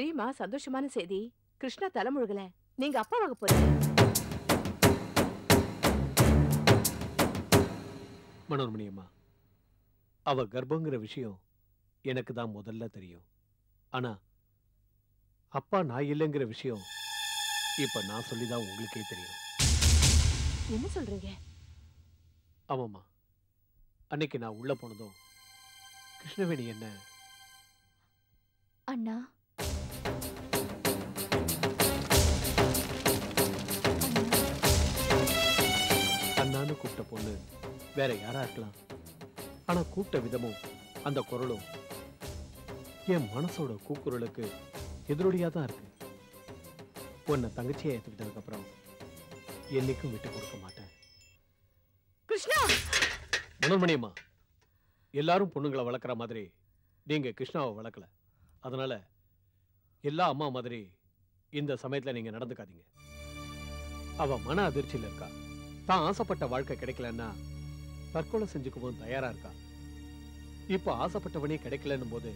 தெரியுமா? சந்தோஷமான செய்தி. கிருஷ்ணா தலைமுழுகல. நீங்க அப்பாவாக போறீங்க. மனோன்மணி அம்மா அவ கர்ப்பங்கிற விஷயம் எனக்கு தான் முதல்ல தெரியும். ஆனா அப்பா நான் இல்லைங்கிற விஷயம் இப்ப நான் சொல்லிதான் உங்களுக்கே தெரியும். என்ன சொல்றீங்க? ஆமாம்மா. அன்னைக்கு நான் உள்ள போனதும் கிருஷ்ணவேணி என்ன? அண்ணா கூப்பிட்ட பொண்ணு வேற யாரா இருக்கலாம். ஆனா கூப்பிட்ட விதமும் அந்த குரலும் என் மனசோட கூக்குரலுக்கு எதிரொலியா தான் இருக்கு. உன்னை தங்கச்சியை ஏத்துக்கிட்டதுக்கு அப்புறம் என்னைக்கும் விட்டு கொடுக்க மாட்டேன். கிருஷ்ணா! மனோன்மணியம்மா எல்லாரும் பொண்ணுங்களை வளர்க்குற மாதிரி நீங்க கிருஷ்ணாவை வளர்க்கல. அதனால எல்லா அம்மா மாதிரி இந்த சமயத்துல நீங்க நடந்துக்காதீங்க. அவ மன அதிர்ச்சியில இருக்கா. தான் ஆசைப்பட்ட வாழ்க்கை கிடைக்கலன்னா தற்கொலை செஞ்சுக்கவும் தயாரா இருக்கா? இப்ப ஆசைப்பட்டவனே கிடைக்கலன்னும் போது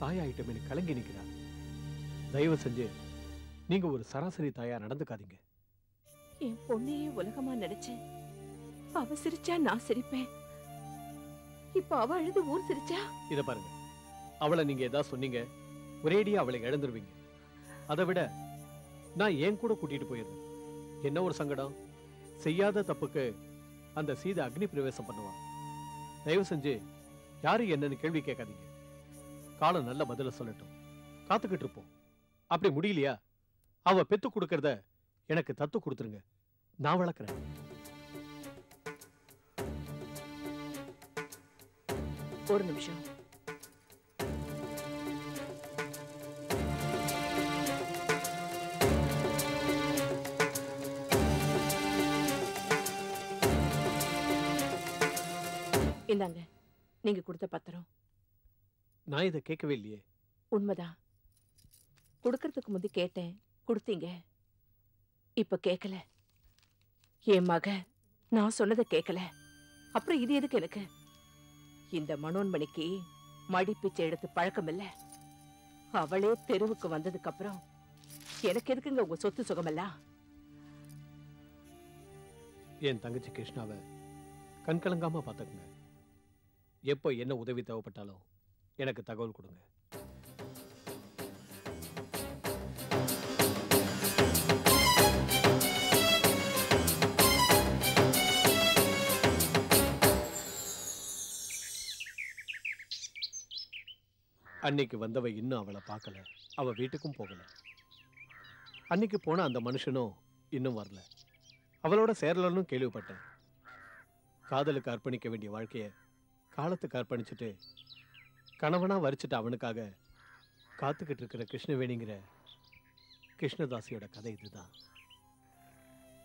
தாயாயிட்டமே கலங்கி நிக்கிறா தயவு செஞ்சு நீங்க ஒரு சராசரி தாயா நடந்துக்காதீங்க. என் பொண்ணையே உலகமா நினைச்சேன் அவ சிரிச்சா நான் சிரிப்பேன். இப்ப அவ அழுது ஊர் சிரிச்சா? இத பாருங்க. அவளை நீங்க ஏதாவது சொன்னீங்க ஒரேடியா அவளை இழந்துருவீங்க. அதை விட நான் ஏன் கூட கூட்டிட்டு போயிருந்தேன் என்ன ஒரு சங்கடம்? செய்யாத தப்புக்கு அந்த சீதை அக்னி பிரவேசம் பண்ணுவான். தயவு செஞ்சு யாரு என்னன்னு கேள்வி கேட்காதீங்க. காலம் நல்ல பதில சொல்லட்டும். காத்துக்கிட்டு இருப்போம். அப்படி முடியலையா? அவ பெத்து கொடுக்கறத எனக்கு தத்து கொடுத்துருங்க. நான் வளர்க்குறேன். ஒரு நிமிஷம். இந்தாங்க நீங்க கொடுத்த பத்திரம். நான் இதை கேட்கவே இல்லையே. உண்மைதான். கொடுக்கறதுக்கு முந்தி கேட்டேன் கொடுத்தீங்க. இப்ப கேட்கல. என் மக நான் சொன்னதை கேட்கல. அப்புறம் இது எதுக்கு எனக்கு? இந்த மனோன்மணிக்கு மடி பிச்சை எடுத்து பழக்கம் இல்ல. அவளே தெருவுக்கு வந்ததுக்கு அப்புறம் எனக்கு எதுக்குங்க உங்க சொத்து சுகமெல்லாம்? என் தங்கச்சி கிருஷ்ணாவை கண்கலங்காம பார்த்துக்குங்க. எப்போ என்ன உதவி தேவைப்பட்டாலும் எனக்கு தகவல் கொடுங்க. அன்னைக்கு வந்தவ இன்னும் அவளை பார்க்கல. அவ வீட்டுக்கும் போகல. அன்னைக்கு போன அந்த மனுஷனும் இன்னும் வரல. அவளோட சேரலன்னு கேள்விப்பட்டேன். காதலுக்கு அர்ப்பணிக்க வேண்டிய வாழ்க்கையை காலத்துக்கு அர்ப்பணிச்சுட்டு கணவனா வரிச்சிட்ட அவனுக்காக காத்துக்கிட்டு இருக்கிற கிருஷ்ணவேணிங்கிற கிருஷ்ணதாசியோட கதை இதுதான்.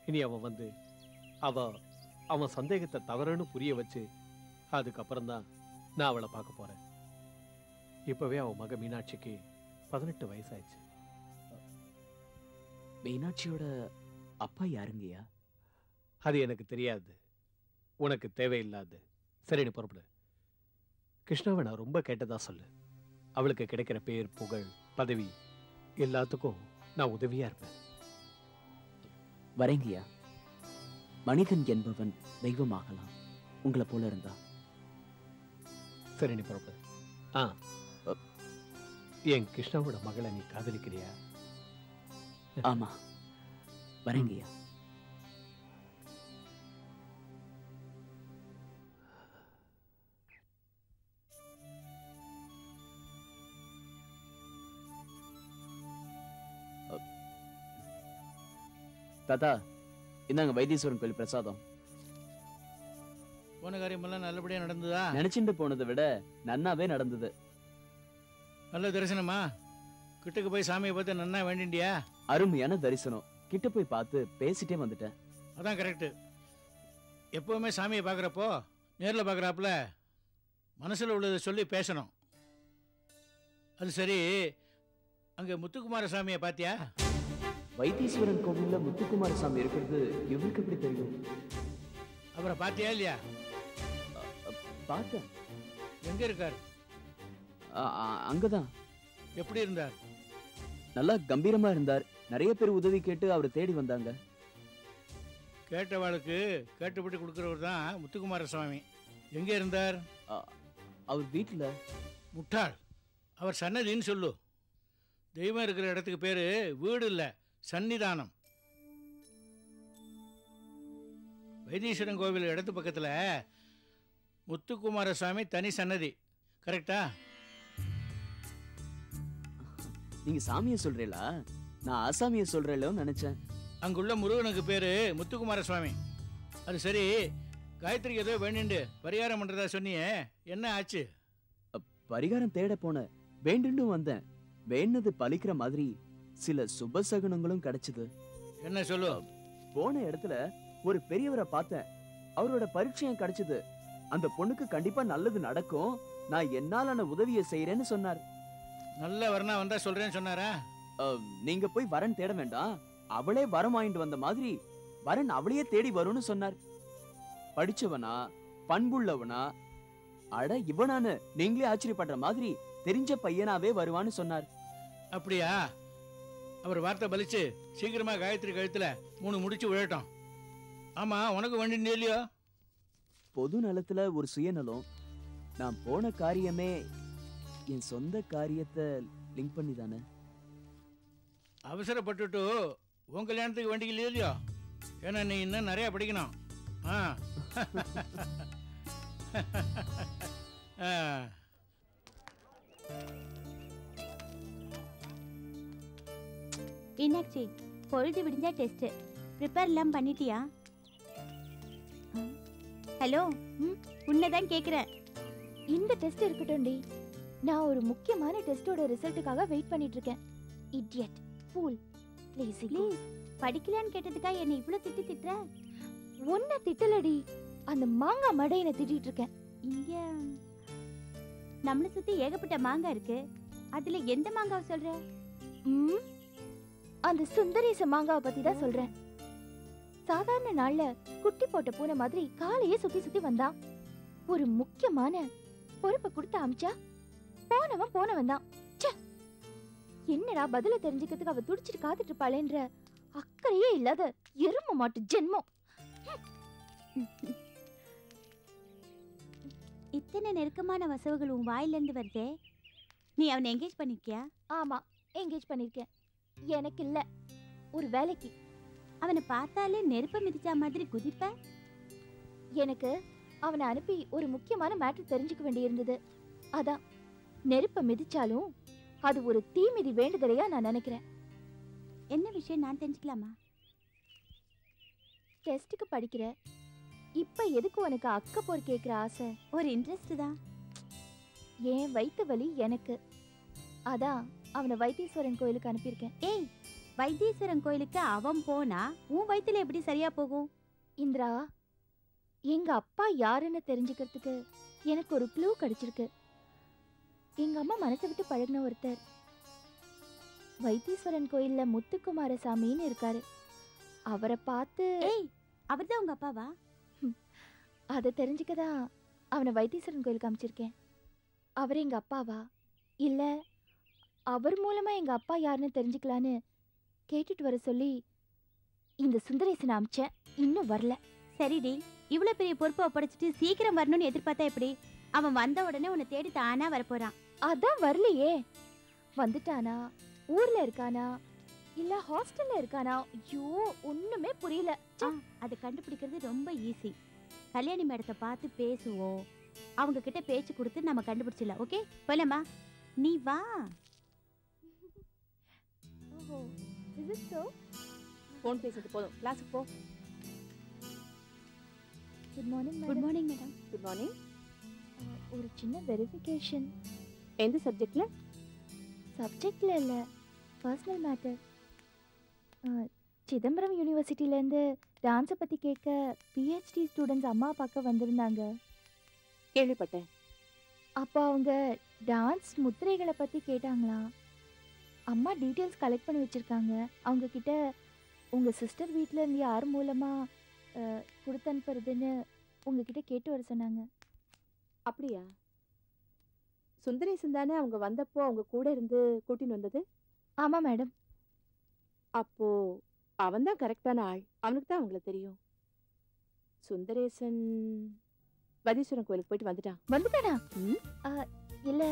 இனி அவன் வந்து அவ அவன் சந்தேகத்தை தவறுன்னு புரிய வச்சு அதுக்கப்புறம் தான் நான் அவளை பார்க்க போறேன். இப்பவே அவன் மக மீனாட்சிக்கு பதினெட்டு வயசாயிடுச்சு. மீனாட்சியோட அப்பா யாருங்கய்யா? அது எனக்கு தெரியாது. உனக்கு தேவையில்லாது. சரி நீ புறப்படு. கிருஷ்ணாவை நான் ரொம்ப கேட்டதா சொல்லு. அவளுக்கு கிடைக்கிற பேர் புகழ் பதவி எல்லாத்துக்கும் நான் உதவியா இருப்பேன். வரேங்கய்யா மனிதன் என்பவன் தெய்வமாகலாம். உங்களை போல இருந்தா. சரி நீ புறப்படு. ஆ. என் கிருஷ்ணாவோட மகளை நீ காதலிக்கிறியா? ஆமா. வரேங்கய்யா தாத்தா இந்தாங்க வைத்தீஸ்வரன் கோயில் பிரசாதம். போன காரியமெல்லாம் நல்லபடியா நடந்ததா? நினைச்சுட்டு போனதை விட நன்னாவே நடந்தது. நல்ல தரிசனமா? கிட்டக்கு போய் சாமியை பார்த்து நன்னா வேண்டிண்டியா? அருமையான தரிசனம். கிட்ட போய் பார்த்து பேசிட்டே வந்துட்டேன். அதான் கரெக்டு எப்பவுமே சாமியை பார்க்குறப்போ நேரில் பார்க்குறாப்புல மனசில் உள்ளதை சொல்லி பேசணும். அது சரி அங்கே முத்துக்குமார சாமியை பார்த்தியா? வைத்தீஸ்வரன் கோவில்ல முத்துக்குமார சாமி இருக்கிறது இவருக்கு எப்படி தெரியும்? அவரை பார்த்தியா இல்லையா? பார்த்தேன் எங்கே இருக்கார்? அங்கதான். எப்படி இருந்தார்? நல்லா கம்பீரமா இருந்தார். நிறைய பேர் உதவி கேட்டு அவரை தேடி வந்தாங்க. கேட்டவாளுக்கு கேட்டுப்பட்டு கொடுக்குறவர் தான் முத்துக்குமார சுவாமி எங்கே இருந்தார்? அவர் வீட்டுல முட்டாள். அவர் சன்னதின்னு சொல்லு. தெய்வம் இருக்கிற இடத்துக்கு பேரு வீடு இல்லை. சன்னிதானம் வைத்தீஸ்வரன் கோவில் இடத்து பக்கத்தில் முத்துக்குமார சுவாமி தனி சன்னதி. கரெக்டா? நீங்க சாமியை சொல்றீங்களா? நான் ஆசாமியை சொல்றேளோ நினைச்சேன். அங்குள்ள முருகனுக்கு பேரு முத்துக்குமார சுவாமி அது சரி காயத்ரிக்கு ஏதோ வேணுண்டு பரிகாரம் பண்றதா சொன்னியே என்ன ஆச்சு? பரிகாரம் தேட போன வேண்டுன்னு வந்தேன். வேண்டது பலிக்கிற மாதிரி சில சுபசகுனங்களும் கிடைச்சது. என்ன சொல்லு? போன இடத்துல ஒரு பெரியவரை பார்த்தேன். அவரோட பரிச்சயம் கிடைச்சது. அந்த பொண்ணுக்கு கண்டிப்பா நல்லது நடக்கும். நான் என்னாலான உதவியை செய்யறேன்னு சொன்னார். நல்ல வரணா வந்தா சொல்றேன்னு சொன்னாரா? நீங்க போய் வரன் தேட வேண்டாம். அவளே வரம் வாங்கிட்டு வந்த மாதிரி வரன் அவளையே தேடி வரும்னு சொன்னார். படிச்சவனா பண்புள்ளவனா அட இவனான்னு நீங்களே ஆச்சரியப்படுற மாதிரி தெரிஞ்ச பையனாவே வருவான்னு சொன்னார். அப்படியா? அவர் வார்த்தை பலிச்சு சீக்கிரமா காயத்ரி கழுத்துல மூணு முடிச்சு விழட்டும். ஆமா உனக்கு வேண்டிய இல்லையோ? பொது நலத்துல ஒரு சுயநலம். நான் போன காரியமே என் சொந்த காரியத்தை லிங்க் பண்ணி தானே அவசரப்பட்டுட்டு உன் கல்யாணத்துக்கு வேண்டிய இல்லையோ ஏன்னா நீ இன்னும் நிறைய படிக்கணும். ஆ. மீனாட்சி பொழுது விடிஞ்சா டெஸ்ட் ப்ரிப்பேர் எல்லாம் பண்ணிட்டியா? ஹலோ ம் உன்னைதான் கேக்குறேன். இந்த டெஸ்ட் இருக்கட்டும்டி. நான் ஒரு முக்கியமான டெஸ்டோட ரிசல்ட்டுக்காக வெயிட் பண்ணிட்டு இருக்கேன் இடியட் ஃபூல் லேசி ப்ளீஸ் படிக்கலையான்னு கேட்டதுக்கா என்னை இவ்ளோ திட்டு திட்டுற? ஒன்ன திட்டலடி. அந்த மாங்காய் மடையனை திட்டிட்டு இருக்கேன் இங்க நம்மளை சுத்தி ஏகப்பட்ட மாங்காய் இருக்கு. அதுல எந்த மாங்காவை சொல்ற? ம், அந்த சுந்தரேச மாங்காவை பத்தி தான் சொல்றேன். சாதாரண நாள்ல குட்டி போட்ட பூனை மாதிரி காலையே சுத்தி சுத்தி வந்தான் ஒரு முக்கியமான பொறுப்பை கொடுத்து அமிச்சா போனவன் போனவன் தான்! என்னடா பதில தெரிஞ்சுக்கிறதுக்கு அவ துடிச்சிட்டு காத்துட்டு இருப்பாளேன்ற அக்கறையே இல்லாத எரும மாட்டு ஜென்மம். இத்தனை நெருக்கமான வசவுகள் உன் வாயில இருந்து வருதே. நீ அவனை என்கேஜ் பண்ணிருக்கியா? ஆமா என்கேஜ் பண்ணிருக்கேன். எனக்கு இல்ல ஒரு வேலைக்கு. அவனை பார்த்தாலே நெருப்ப மிதிச்சா மாதிரி குதிப்ப? எனக்கு அவனை அனுப்பி ஒரு முக்கியமான மேட்டர் தெரிஞ்சுக்க வேண்டியிருந்தது. அதான் நெருப்ப மிதிச்சாலும் அது ஒரு தீமிதி வேண்டுதலையா நான் நினைக்கிறேன். என்ன விஷயம் நான் தெரிஞ்சுக்கலாமா? டெஸ்ட்டுக்கு படிக்கிற. இப்ப எதுக்கு உனக்கு அக்க போர் கேக்குற ஆசை? ஒரு இன்ட்ரெஸ்ட் தான். ஏன் வயித்து வலி எனக்கு. அதான் அவனை வைத்தீஸ்வரன் கோயிலுக்கு அனுப்பியிருக்கேன். ஏய் வைத்தீஸ்வரன் கோயிலுக்கு அவன் போனா உன் வயித்துல எப்படி சரியா போகும்? இந்திரா எங்க அப்பா யாருன்னு தெரிஞ்சுக்கிறதுக்கு எனக்கு ஒரு க்ளூ கிடைச்சிருக்கு. எங்க அம்மா மனசை விட்டு பழகுன ஒருத்தர். வைத்தீஸ்வரன் கோயில்ல முத்துக்குமாரசாமின்னு இருக்காரு. அவரை பார்த்து ஏய் அவர்தான் உங்க அப்பாவா? அதை தெரிஞ்சுக்கதான் அவனை வைத்தீஸ்வரன் கோயிலுக்கு அனுப்பிச்சிருக்கேன் அவர் எங்க அப்பாவா? இல்ல அவர் மூலமா எங்க அப்பா யாருன்னு தெரிஞ்சுக்கலான்னு கேட்டுட்டு வர சொல்லி இந்த சுந்தரேசனை அமிச்சேன். இன்னும் வரல. சரிடி. இவ்வளவு பெரிய பொறுப்பை ஒப்படைச்சிட்டு சீக்கிரம் வரணும்னு எதிர்பார்த்தா எப்படி? அவன் வந்த உடனே உன்னை தேடி தானா வரப்போறான். அதான் வரலையே. வந்துட்டானா? ஊர்ல இருக்கானா? இல்ல ஹாஸ்டல்ல இருக்கானா? ஐயோ ஒண்ணுமே புரியல. அதை கண்டுபிடிக்கிறது ரொம்ப ஈஸி கல்யாணி மேடத்தை பார்த்து பேசுவோம். அவங்க கிட்ட பேச்சு கொடுத்து நம்ம கண்டுபிடிச்சிடலாம். ஓகே? போலாமா? நீ வா. ஓஹோ இஸ் இட் சோ ஃபோன் பேசுறது போதும். கிளாஸுக்கு போ. Good morning good morning madam good morning ஒரு சின்ன வெரிஃபிகேஷன் எந்த சப்ஜெக்ட்ல சப்ஜெக்ட்ல இல்ல. பர்சனல் மேட்டர் சிதம்பரம் யூனிவர்சிட்டிலேருந்து டான்ஸை பற்றி கேட்க பிஹெச்டி ஸ்டூடெண்ட்ஸ் அம்மா பார்க்க வந்திருந்தாங்க. கேள்விப்பட்டேன். அப்போ அவங்க டான்ஸ் முத்திரைகளை பற்றி கேட்டாங்களாம். அம்மா டீட்டெயில்ஸ் கலெக்ட் பண்ணி வச்சுருக்காங்க. அவங்க கிட்ட உங்கள் சிஸ்டர் வீட்டில் இருந்து யார் மூலமாக கொடுத்து அனுப்புறதுன்னு உங்ககிட்ட கேட்டு வர சொன்னாங்க. அப்படியா? சுந்தரேசன் தானே அவங்க வந்தப்போ அவங்க கூட இருந்து கூட்டின்னு வந்தது? ஆமா மேடம் அப்போ அவன் தான் கரெக்டான ஆள். அவனுக்கு தான் அவங்கள தெரியும். சுந்தரேசன் வதீஸ்வரன் கோயிலுக்கு போயிட்டு வந்துட்டான். வந்துட்டானா? இல்ல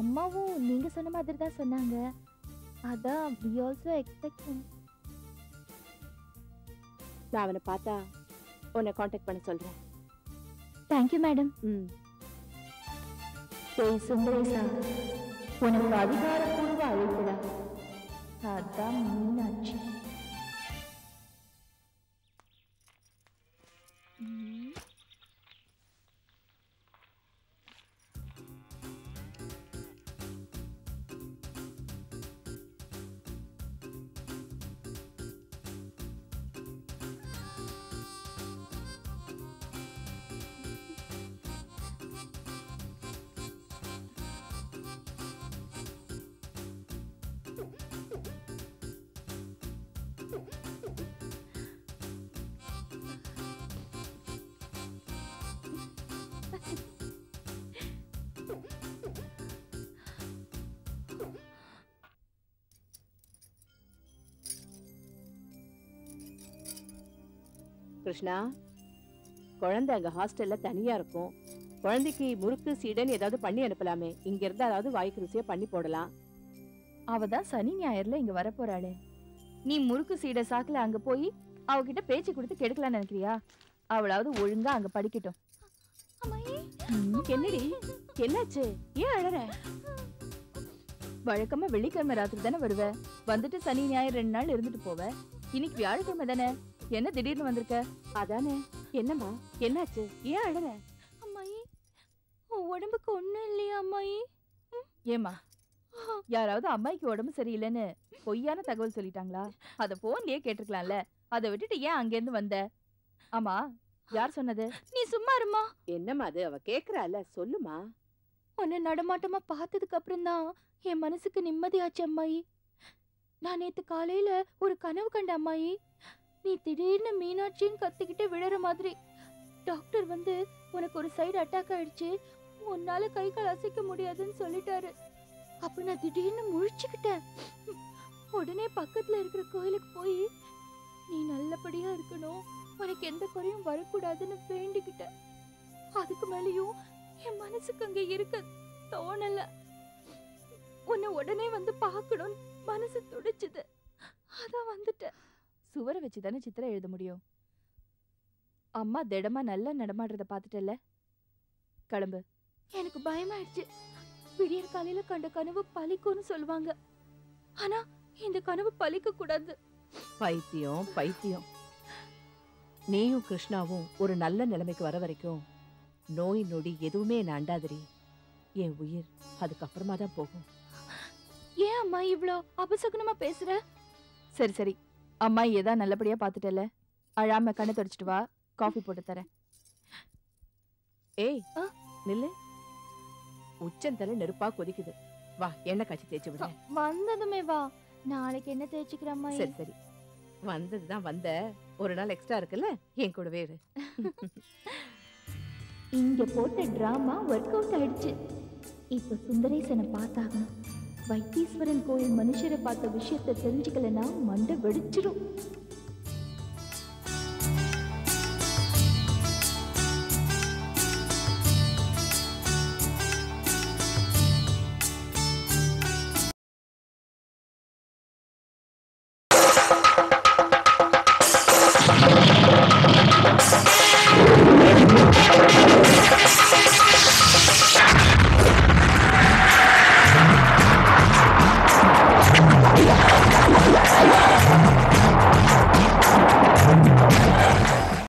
அம்மாவும் நீங்க சொன்ன மாதிரி தான் சொன்னாங்க. அதான் வி ஆல்சோ எக்ஸ்பெக்ட் நான் அவனை பார்த்தா உன்னை காண்டாக்ட் பண்ண சொல்றேன். தேங்க்யூ மேடம் ம். டேய் சுந்தரேசா உனக்கு அதிகாரப்பூர்வ அழைப்புடா. அதான் மீனாட்சி. ம். கிருஷ்ணா குழந்தை அங்க ஹாஸ்டல்ல தனியா இருக்கும். குழந்தைக்கு முறுக்கு சீடன் ஏதாவது பண்ணி அனுப்பலாமே. இங்க இருந்து அதாவது வாய்க்கு ருசியா பண்ணி போடலாம். அவ தான் சனி ஞாயிறுல இங்க வரப்போறாளே நீ முறுக்கு சீட சாக்குல அங்க போய் அவகிட்ட பேச்சு கொடுத்து கெடுக்கலாம்னு நினைக்கிறியா? அவளாவது ஒழுங்கா அங்க படிக்கட்டும். என்னடி? என்னாச்சு? ஏன் அழற? வழக்கமா வெள்ளிக்கிழமை ராத்திரி தானே வருவ? வந்துட்டு சனி ஞாயிறு ரெண்டு நாள் இருந்துட்டு போவ? இன்னைக்கு வியாழக்கிழமை தானே? என்ன திடீர்னு வந்திருக்க? அதானே. என்னம்மா? என்னாச்சு? ஏன் அழற? அம்மாயி உடம்புக்கு ஒண்ணும் இல்லையா அம்மாயி? ஏமா யாராவது அம்மாய்க்கு உடம்பு சரியில்லைன்னு பொய்யான தகவல் சொல்லிட்டாங்களா? அத போன்லயே கேட்டிருக்கலாம்ல. அதை விட்டுட்டு ஏன் அங்கேருந்து வந்த? ஆமா யார் சொன்னது? நீ சும்மா இருமா என்னம்மா அது? அவ கேக்குறால சொல்லுமா உன்னை நடமாட்டமா பார்த்ததுக்கு அப்புறம் தான் என் மனசுக்கு நிம்மதியாச்சு அம்மாயி. நான் நேத்து காலையில ஒரு கனவு கண்ட அம்மாயி. நீ திடீர்னு மீனாட்சின்னு கத்திக்கிட்டு விழுற மாதிரி. டாக்டர் வந்து உனக்கு ஒரு சைடு அட்டாக் ஆயிடுச்சு. உன்னால கை கால் அசைக்க முடியாதுன்னு சொல்லிட்டாரு. அப்ப நான் திடீர்னு முழிச்சுக்கிட்டேன். உடனே பக்கத்துல இருக்கிற கோயிலுக்கு போய் நீ நல்லபடியா இருக்கணும். உனக்கு எந்த குறையும் வரக்கூடாதுன்னு வேண்டிக்கிட்டேன். அதுக்கு மேலேயும் என் மனசுக்கு அங்க இருக்க தோணல. உன்னை உடனே வந்து பார்க்கணும்னு மனசு துடிச்சுது. அதான் வந்துட்டேன். சுவரை வச்சு தானே சித்திரம் எழுத முடியும்? அம்மா திடமா நல்லா நடமாடுறத பார்த்துட்டல கிளம்பு. எனக்கு பயமாயிடுச்சு. விடியற் காலையில கண்ட கனவு பலிக்கும்னு சொல்லுவாங்க. ஆனா இந்த கனவு பலிக்க கூடாது. பைத்தியம் பைத்தியம். நீயும் கிருஷ்ணாவும் ஒரு நல்ல நிலைமைக்கு வர வரைக்கும் நோய் நொடி எதுவுமே என்ன அண்டாதிரி என் உயிர் அதுக்கப்புறமா தான் போகும். ஏன் அம்மா இவ்ளோ அபசகுனமா பேசுற? சரி சரி. அம்மா ஏதா நல்லபடியா பாத்துட்டல அழாம கண்ணை தொடச்சிட்டு வா. காஃபி போட்டு தரேன். ஏய்? நில்லு. உச்சந்தலை நெருப்பா கொதிக்குது. வா எண்ணெய் காய்ச்சி தேய்ச்சி விட. வந்ததுமே வா. நாளைக்கு என்ன தேய்ச்சிக்கிற அம்மா? சரி சரி. வந்ததுதான் வந்த. ஒரு நாள் எக்ஸ்ட்ரா இருக்குல்ல? என் கூடவே இரு. இங்க போட்ட டிராமா ஒர்க் அவுட் ஆயிடுச்சு. இப்ப சுந்தரேசனை பார்த்தாகணும். வைத்தீஸ்வரன் கோயில் மனுஷரை பார்த்த விஷயத்தை தெரிஞ்சுக்கலன்னா மண்டை வெடிச்சிடும்.